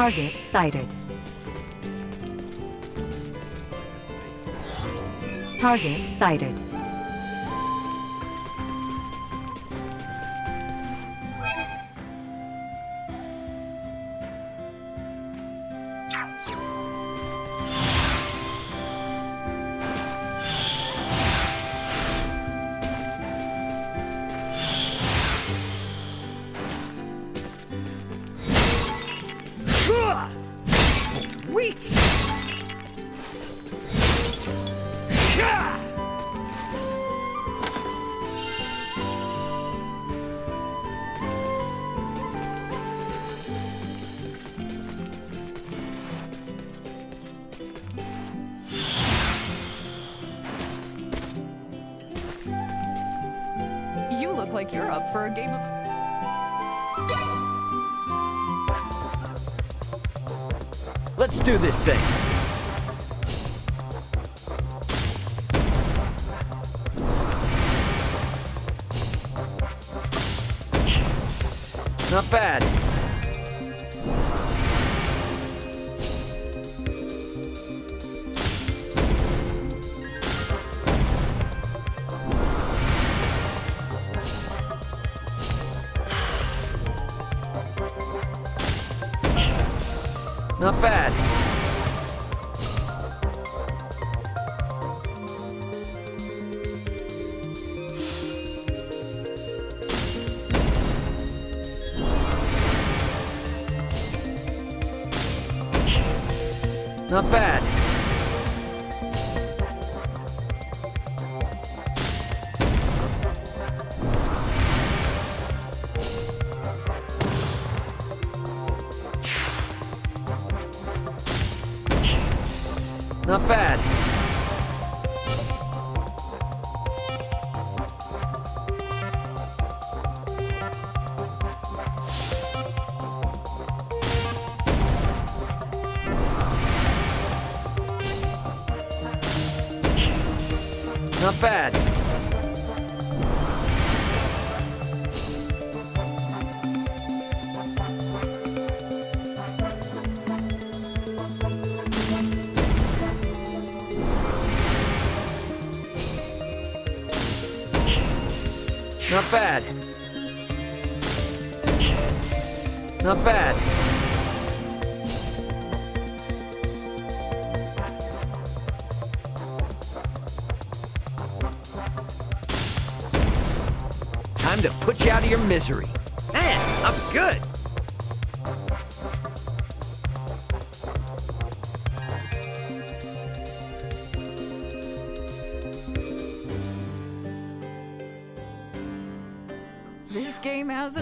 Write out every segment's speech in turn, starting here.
Target sighted. Target sighted. Not bad.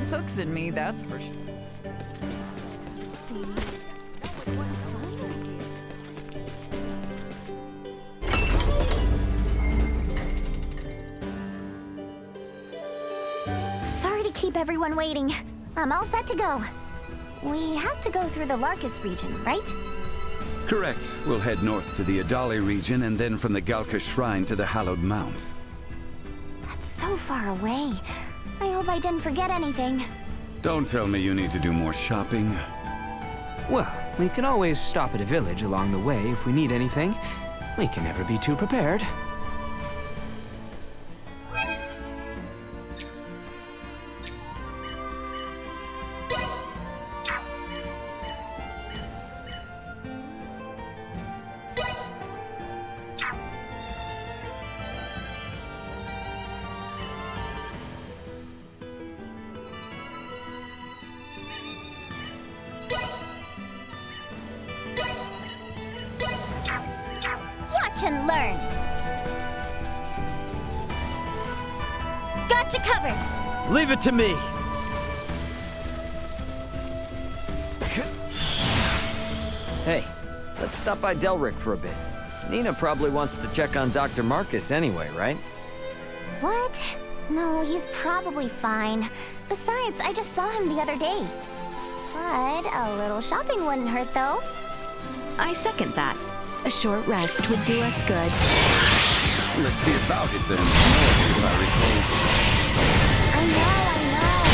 Has hooks in me, that's for sure. See, that was one fine idea. Sorry to keep everyone waiting. I'm all set to go. We have to go through the Larkus region, right? Correct. We'll head north to the Adali region and then from the Galka Shrine to the Hallowed Mount. That's so far away. I hope I didn't forget anything. Don't tell me you need to do more shopping. Well, we can always stop at a village along the way if we need anything. We can never be too prepared. Let's stop by Delric for a bit. Nina probably wants to check on Dr. Marcus anyway, right? What? No, he's probably fine. Besides, I just saw him the other day. But a little shopping wouldn't hurt, though. I second that. A short rest would do us good. Let's be about it then. I recall. I know, I know.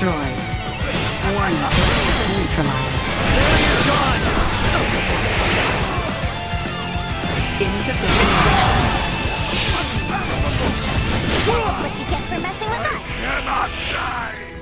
Annoying, Warning. Neutralized. Insufficient. What you get for messing with us? Threat.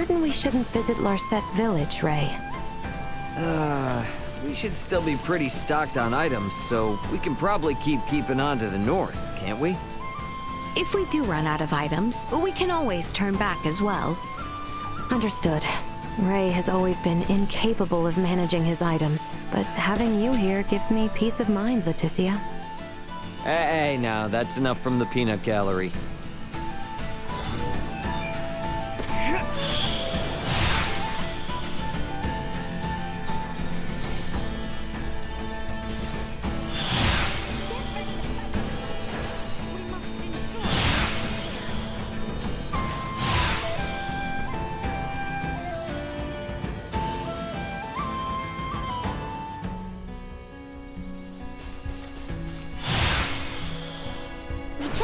Certain we shouldn't visit Larset Village, Ray? Uh, we should still be pretty stocked on items, so we can probably keep keeping on to the north, can't we? If we do run out of items, we can always turn back as well. Understood. Ray has always been incapable of managing his items, but having you here gives me peace of mind, Laeticia. Hey, hey, now, that's enough from the peanut gallery.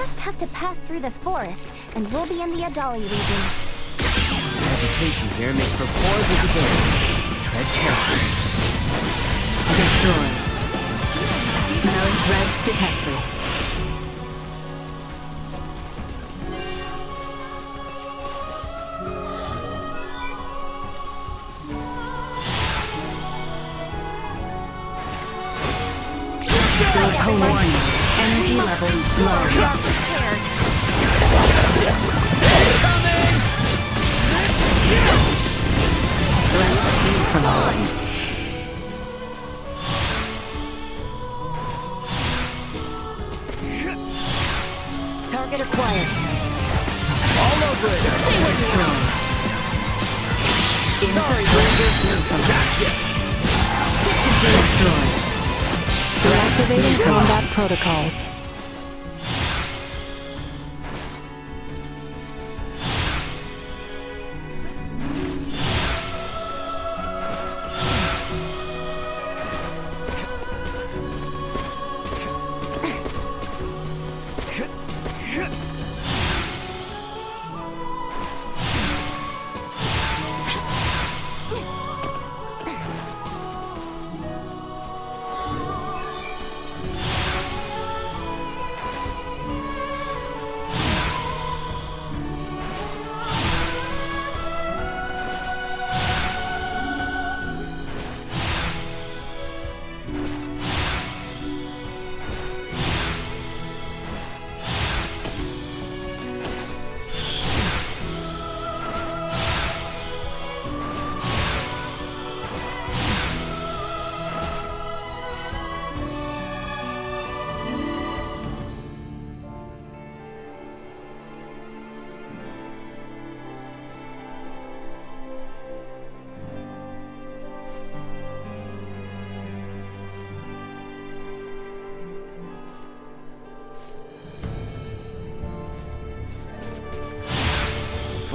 Just have to pass through this forest, and we'll be in the Adali region. Vegetation here makes for poor visibility. Tread carefully. Destroy. No threats detected.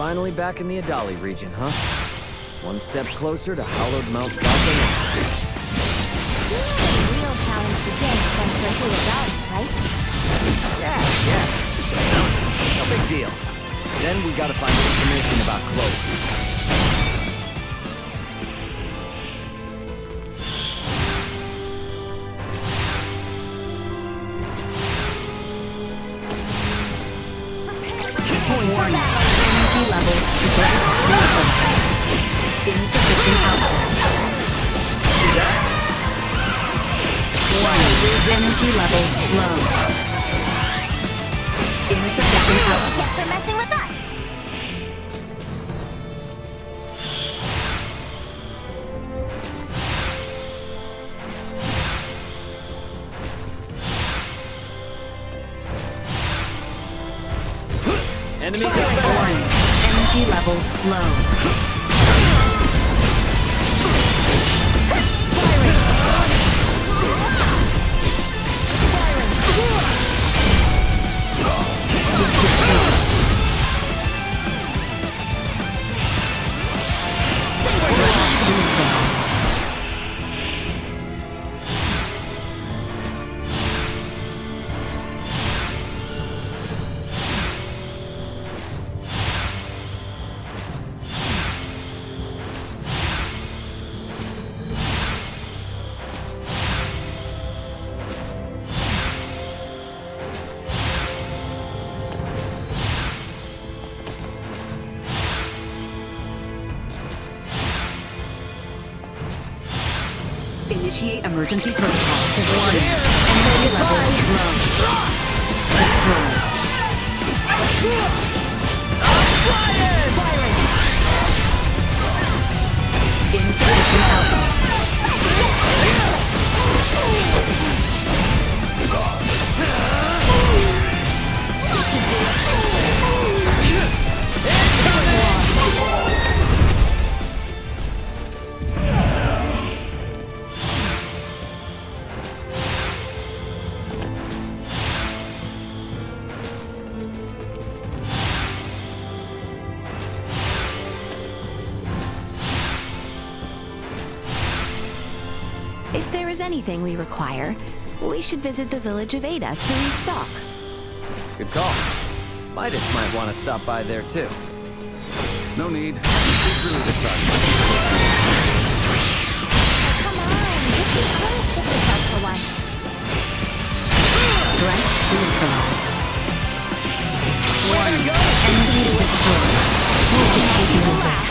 Finally back in the Adali region, huh? One step closer to hallowed Mount. The real challenge begins we're through Adali, right? Yeah, yeah. No big deal. Then we gotta find information about Chloe. Enemies! Warning. Energy levels low. Emergency If there is anything we require, we should visit the village of Ada to restock. Good call. Midas might want to stop by there too. No need. She's really the type. Come on, just be honest with yourself for once. Threat neutralized. Way to go! Enemy destroyed. Taking over. Blast!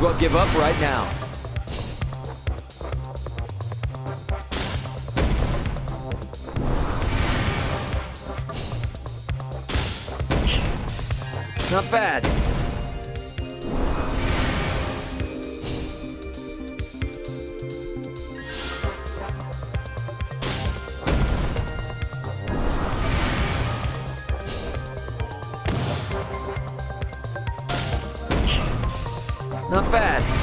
Well give up right now. Not bad. Not bad.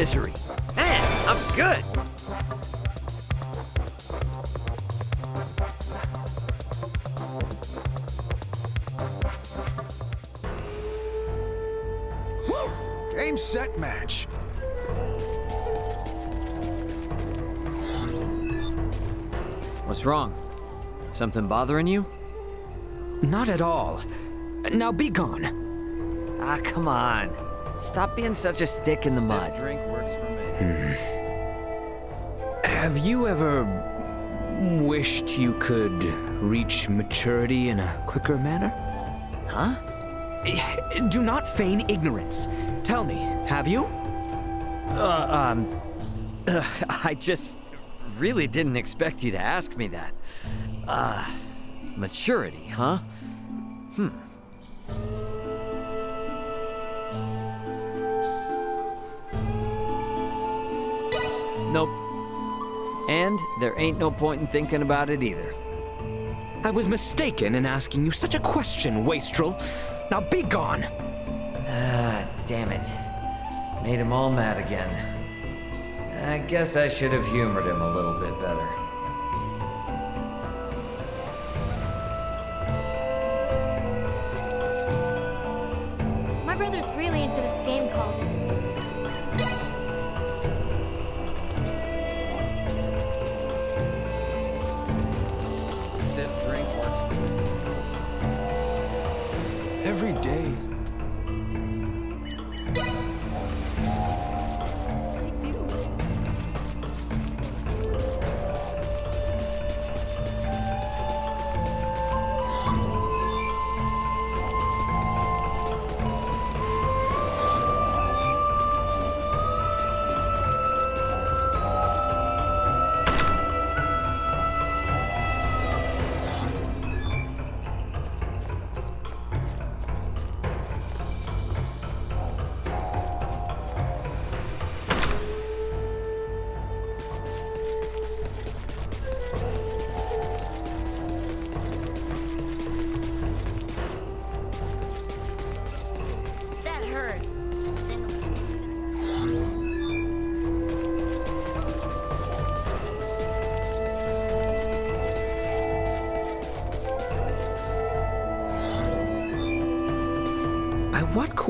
Misery. Man, I'm good. Game, set, match. What's wrong? Something bothering you? Not at all. Now be gone. Ah, come on. Stop being such a stick in the mud. drink works for me. Have you ever wished you could reach maturity in a quicker manner? Huh? Do not feign ignorance. Tell me, have you? Uh, um, uh, I just really didn't expect you to ask me that. Uh, maturity, huh? Hmm. Nope. And there ain't no point in thinking about it either. I was mistaken in asking you such a question, Wastrel. Now be gone. Ah, damn it. Made him all mad again. I guess I should have humored him a little bit better.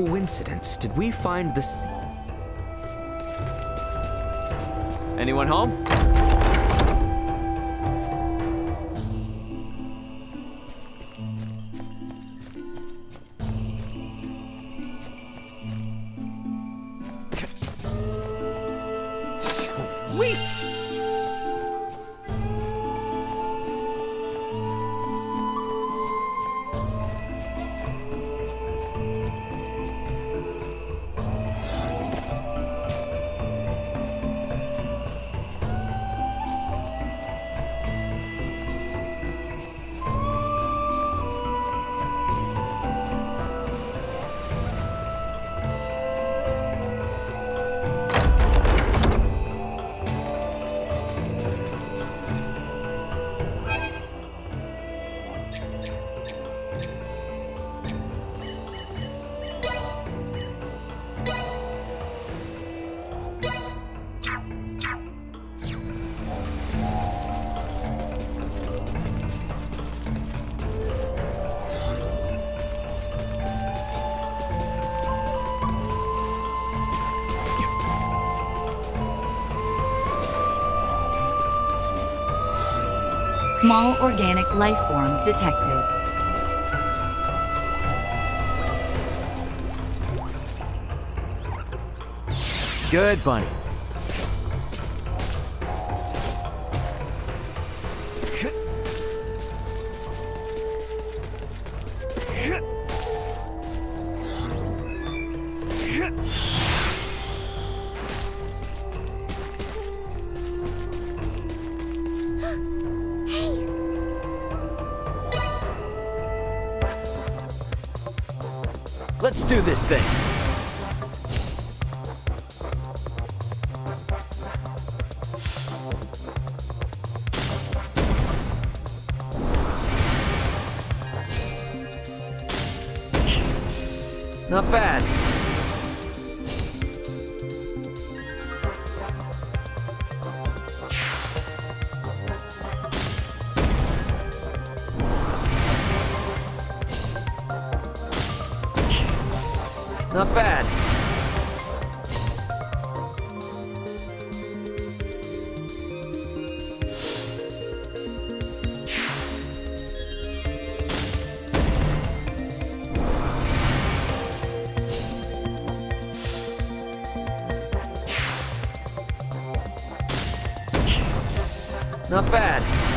Coincidence did we find this? Anyone home? Small organic life form detected. Good, Bunny. Not bad.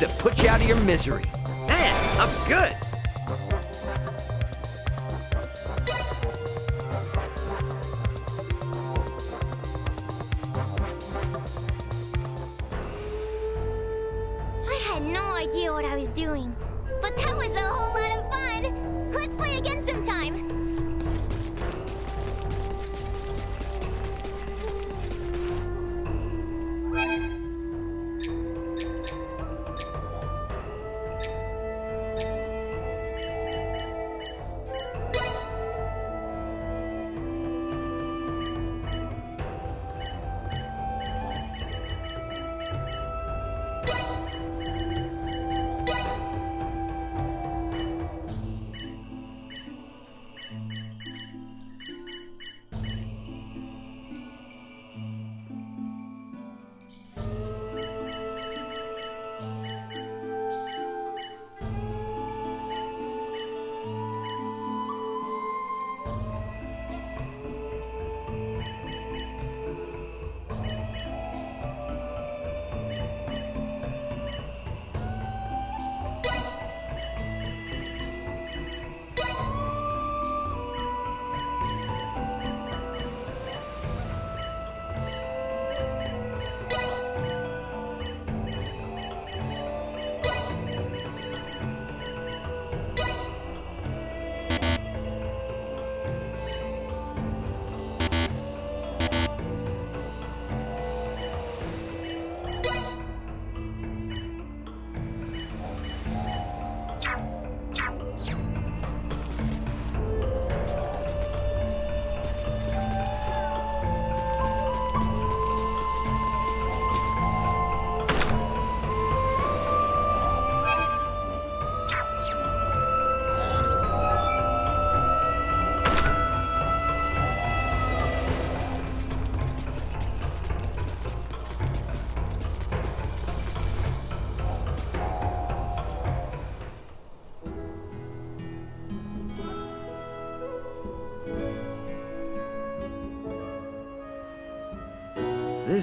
To put you out of your misery. Man, I'm good.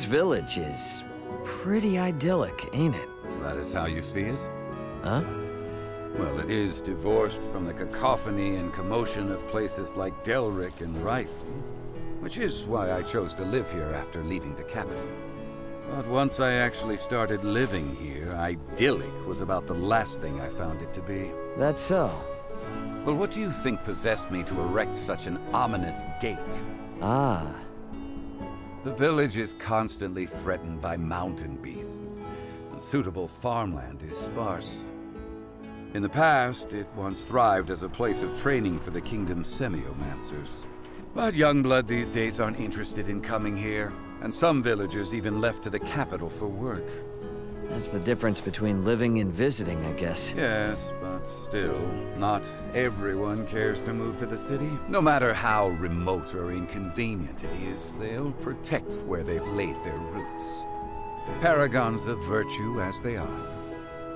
This village is pretty idyllic, ain't it? That is how you see it? Huh? Well, it is divorced from the cacophony and commotion of places like Delric and Rythen, which is why I chose to live here after leaving the capital. But once I actually started living here, idyllic was about the last thing I found it to be. That's so. Well, what do you think possessed me to erect such an ominous gate? Ah, The village is constantly threatened by mountain beasts, and suitable farmland is sparse. In the past, it once thrived as a place of training for the kingdom's semiomancers. But young blood these days aren't interested in coming here, and some villagers even left to the capital for work. That's the difference between living and visiting, I guess. Yes, but still, not everyone cares to move to the city. No matter how remote or inconvenient it is, they'll protect where they've laid their roots. Paragons of virtue as they are.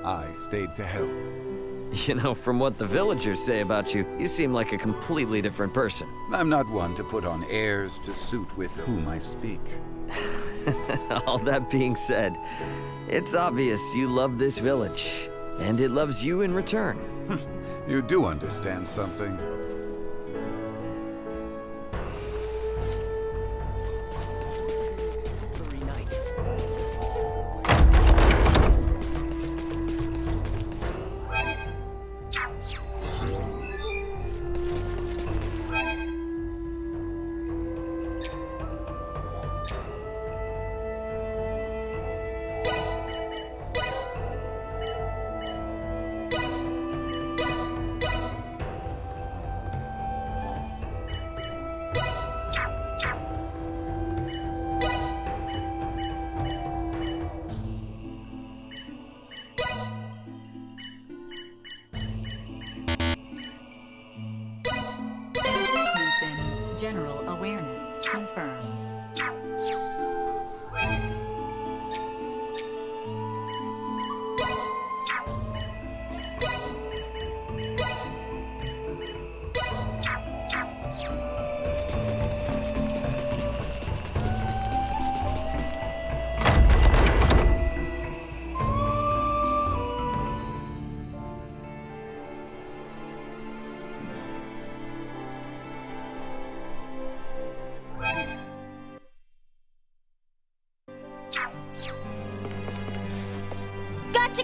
I stayed to help. You know, from what the villagers say about you, you seem like a completely different person. I'm not one to put on airs to suit with whom I speak. All that being said, it's obvious you love this village, and it loves you in return. You do understand something.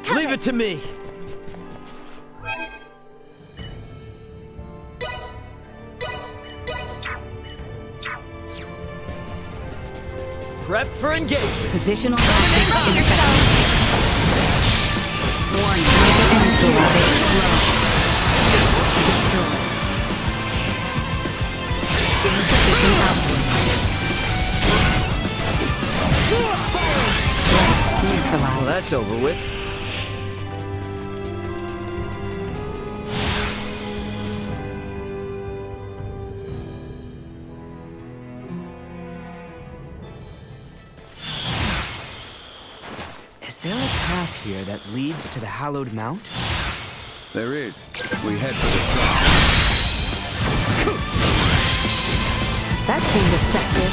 Gotcha covered. Leave it to me! Prep for engagement! Positional tactics in effect. Warning. Energy levels low. Destroy. Insufficient output. Neutralized. Well, that's over with. Here that leads to the Hallowed Mount? There is. We head for the top. That seemed effective.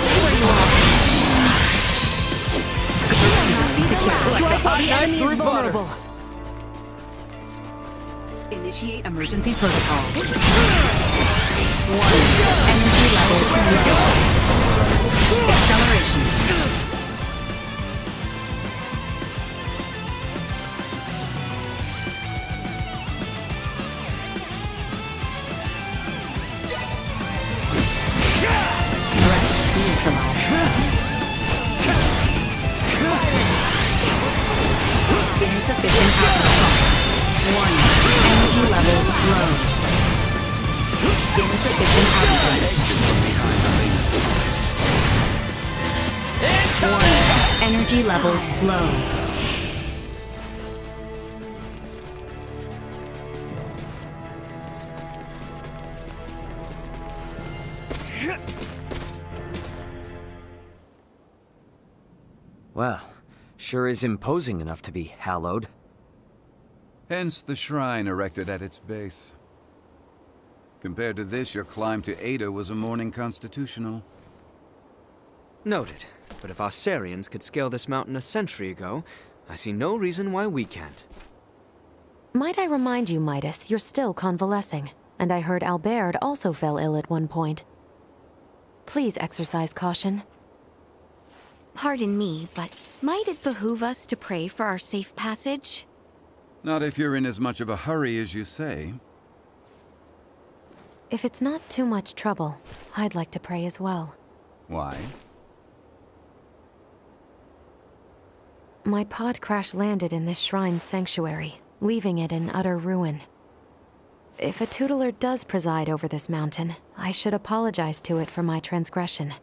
Stay where you are. Secure. Strike while the Hot knife enemy is through butter. Initiate emergency protocols. Warning. Energy levels low. Acceleration. Energy levels low. Energy levels low. Well, sure is imposing enough to be hallowed. Hence the shrine erected at its base. Compared to this, your climb to Ada was a morning constitutional. Noted. But if Aucerians could scale this mountain a century ago, I see no reason why we can't. Might I remind you, Midas, you're still convalescing, and I heard Albaird also fell ill at one point. Please exercise caution. Pardon me, but might it behoove us to pray for our safe passage? Not if you're in as much of a hurry as you say. If it's not too much trouble, I'd like to pray as well. Why? My pod crash landed in this shrine's sanctuary, leaving it in utter ruin. If a tutelar does preside over this mountain, I should apologize to it for my transgression.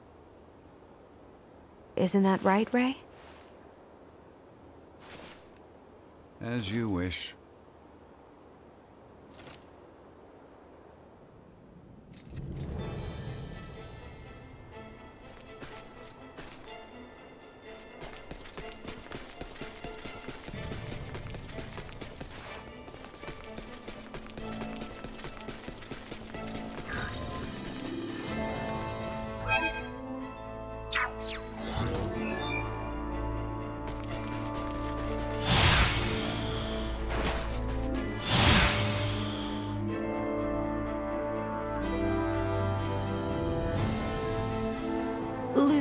Isn't that right, Ray? As you wish.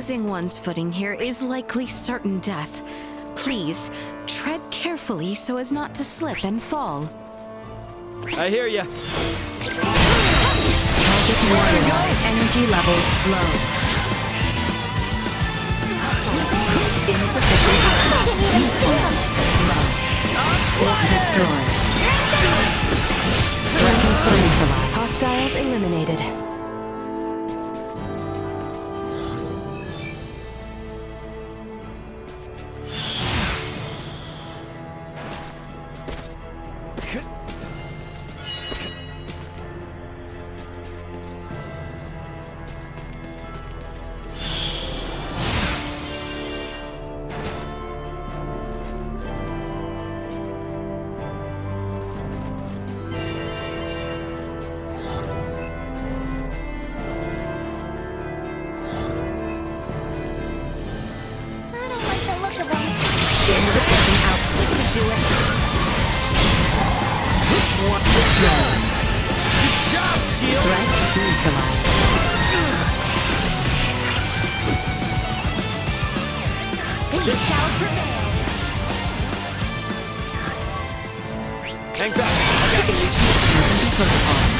Losing one's footing here is likely certain death. Please, tread carefully so as not to slip and fall. I hear ya. Target warrior. Energy levels low. Insufficient. Low. Destroyed. Dragon. Hostiles eliminated. Shall prevail. Hang back. I got. Emergency protocol.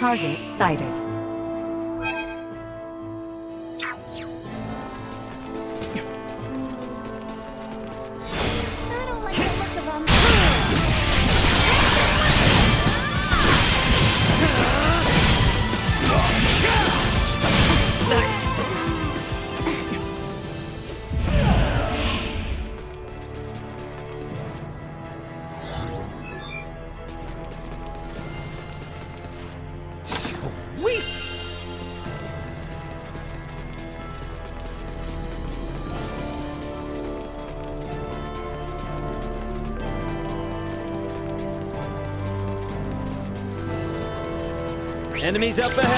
Target sighted. Enemies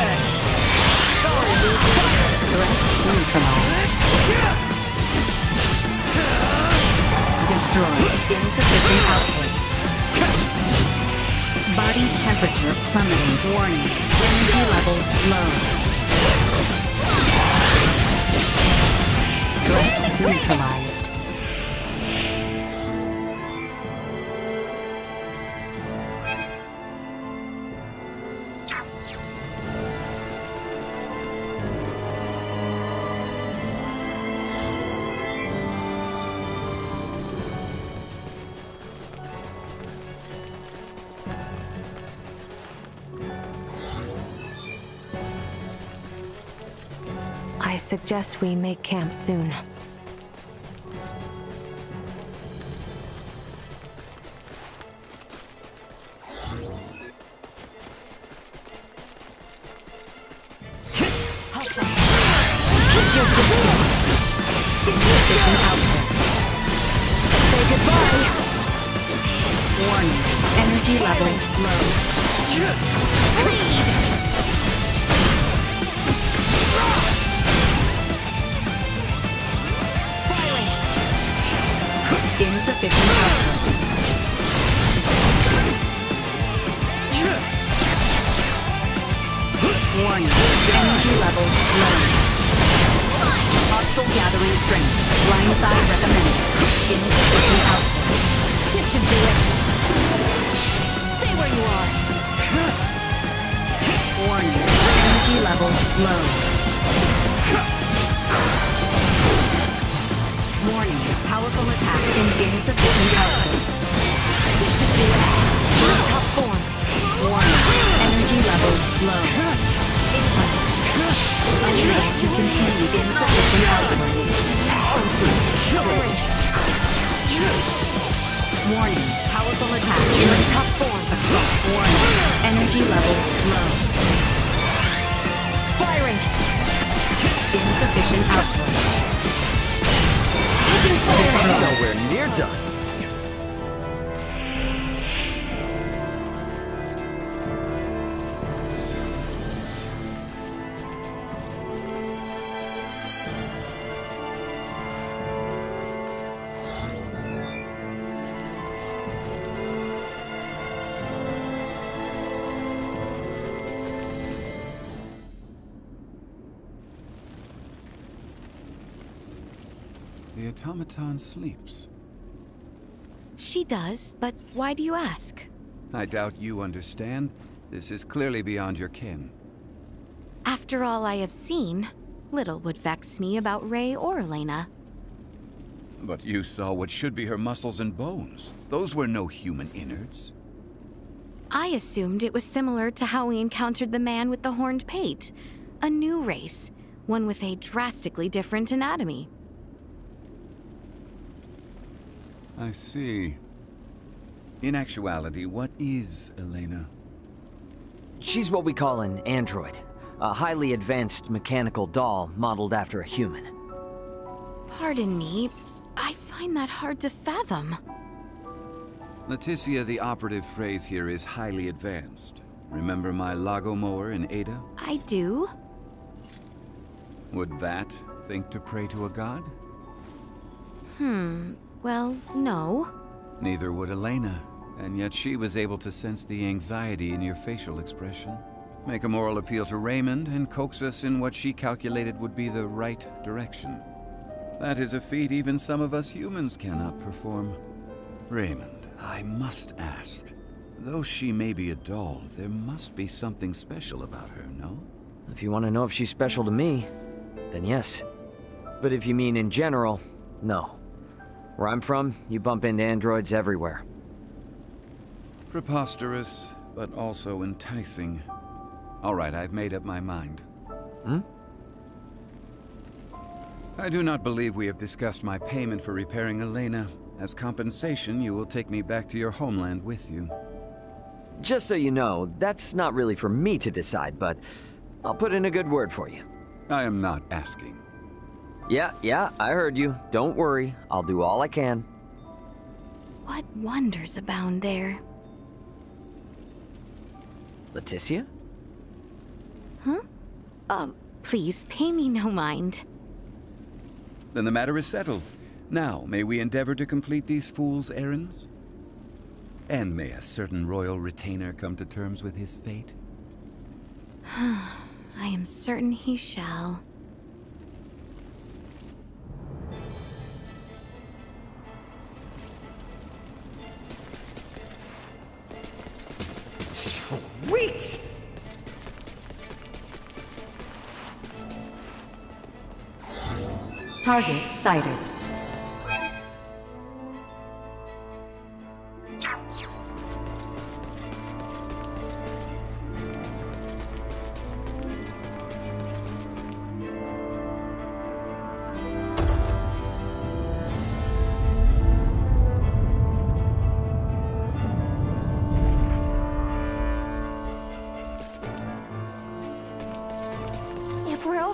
suggest we make camp soon. Insufficient output. Say goodbye. Warning. Energy levels low. Warning. Energy levels low. Hostile gathering strength. Blind side recommended. Insufficient output. This should do it. Stay where you are. Warning. Energy levels low. Powerful attack in insufficient output. This should. Top form. Warning. Energy levels low. Input. Unable to continue insufficient output. Warning. Powerful attack in top form. Warning. Energy levels low. Firing. Insufficient output. Nowhere near done. Automaton sleeps. She does, but why do you ask? I doubt you understand. This is clearly beyond your ken. After all I have seen, little would vex me about Ray or Elena. But you saw what should be her muscles and bones. Those were no human innards. I assumed it was similar to how we encountered the man with the horned pate. A new race, one with a drastically different anatomy. I see. In actuality, what is Elena? She's what we call an android. A highly advanced mechanical doll modeled after a human. Pardon me, I find that hard to fathom. Laeticia, the operative phrase here is highly advanced. Remember my Lago mower in Ada? I do? Would that think to pray to a god? Hmm, well, no. Neither would Elena, and yet she was able to sense the anxiety in your facial expression. Make a moral appeal to Raymond and coax us in what she calculated would be the right direction. That is a feat even some of us humans cannot perform. Raymond, I must ask. Though she may be a doll, there must be something special about her, no? If you want to know if she's special to me, then yes. But if you mean in general, no. Where I'm from, you bump into androids everywhere. Preposterous, but also enticing. All right, I've made up my mind. Hmm? I do not believe we have discussed my payment for repairing Elena. As compensation, you will take me back to your homeland with you. Just so you know, that's not really for me to decide, but I'll put in a good word for you. I am not asking. Yeah, yeah, I heard you. Don't worry, I'll do all I can. What wonders abound there? Laeticia? Huh? Uh, please, pay me no mind. Then the matter is settled. Now, may we endeavor to complete these fool's errands? And may a certain royal retainer come to terms with his fate? I am certain he shall. Sweet! Target sighted.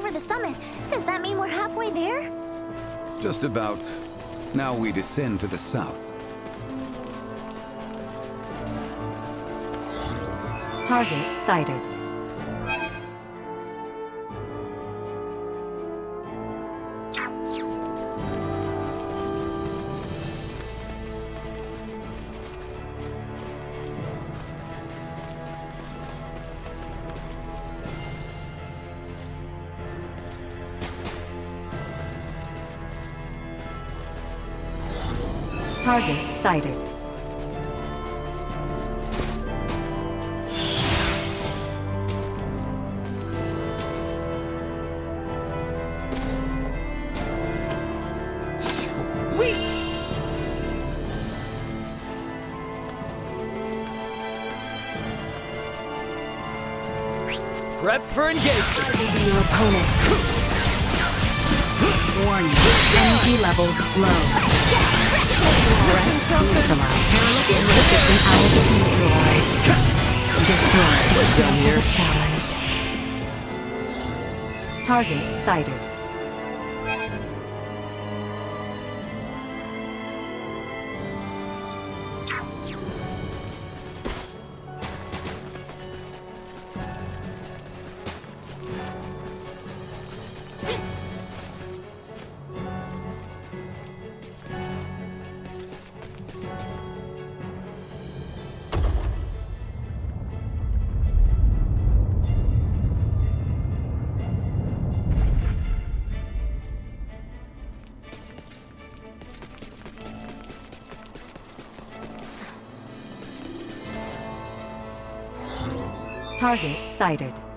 If over the summit, does that mean we're halfway there? Just about. Now we descend to the south. Target sighted. Target Target Target sighted.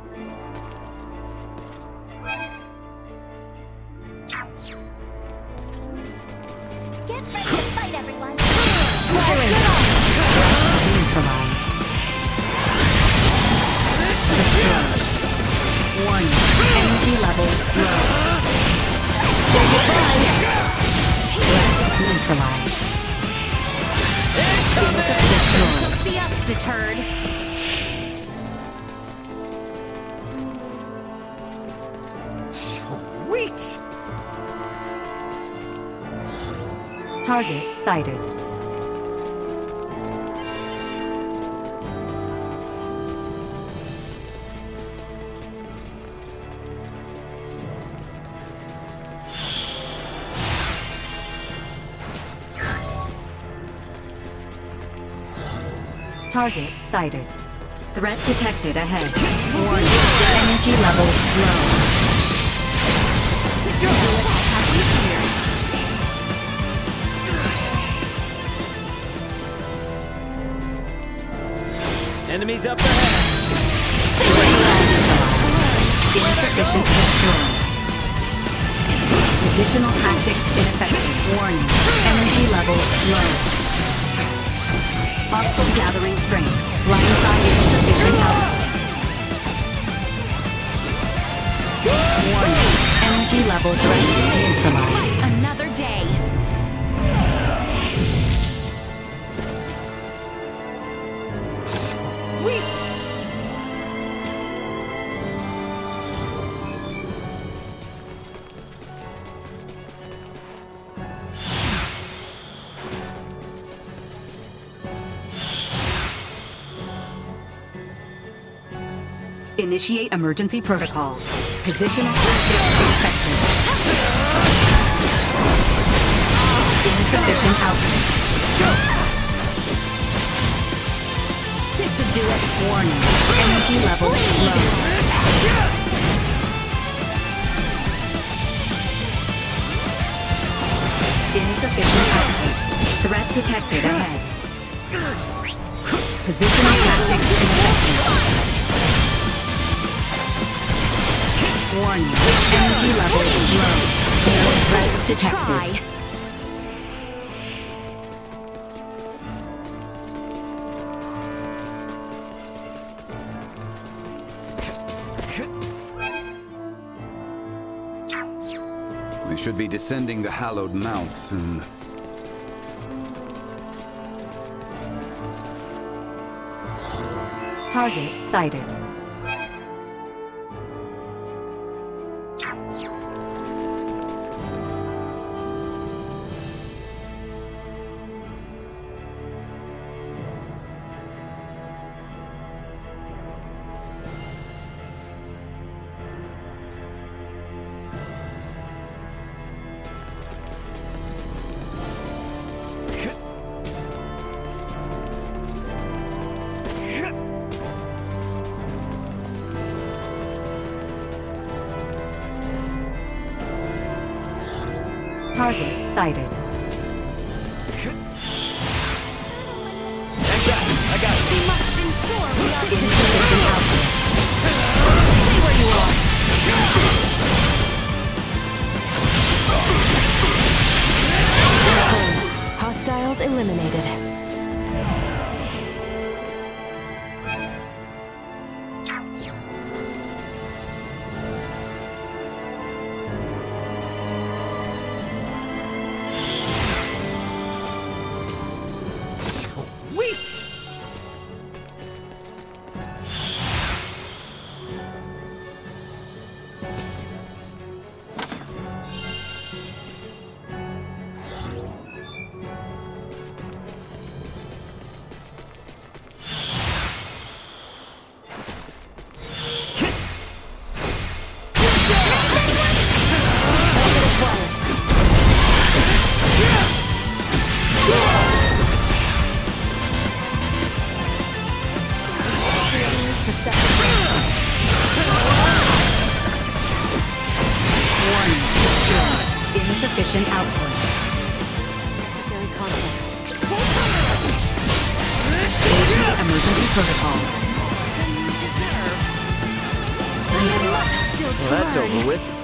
Sighted. Threat detected ahead. Warning. Energy levels low. Enemies up ahead. Insufficient to destroy. Positional tactics ineffective. Warning. Energy levels low. Hostile gathering strength. Level threat neutralized. Another day. Sweet! Initiate emergency protocols. Positional tactics ineffective. Insufficient output. This should do. Warning. Energy levels low. Insufficient output. Threat detected ahead. Positional tactics ineffective. Warning. Energy levels low. No threats detected. We should be descending the hallowed mount soon. Target sighted. Target Initiate emergency protocols. Well, that's over with.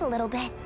Up a little bit.